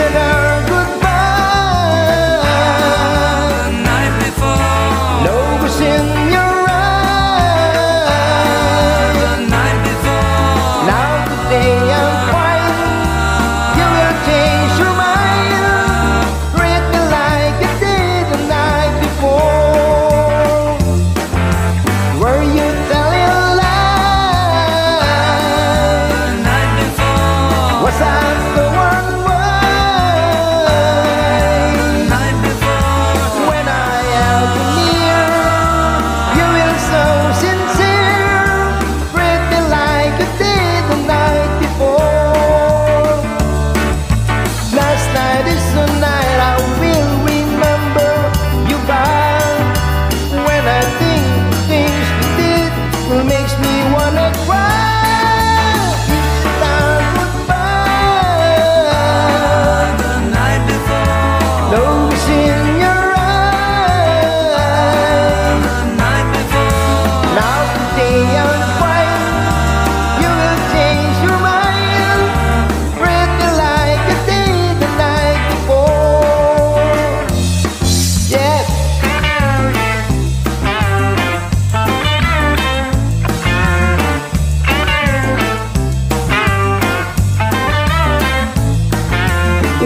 será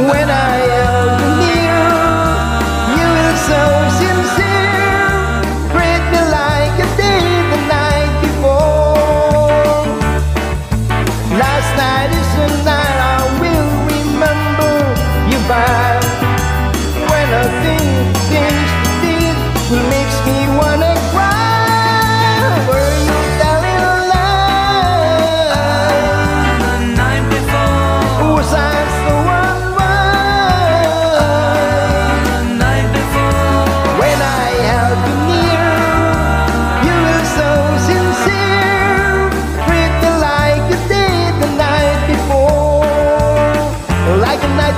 When I held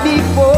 like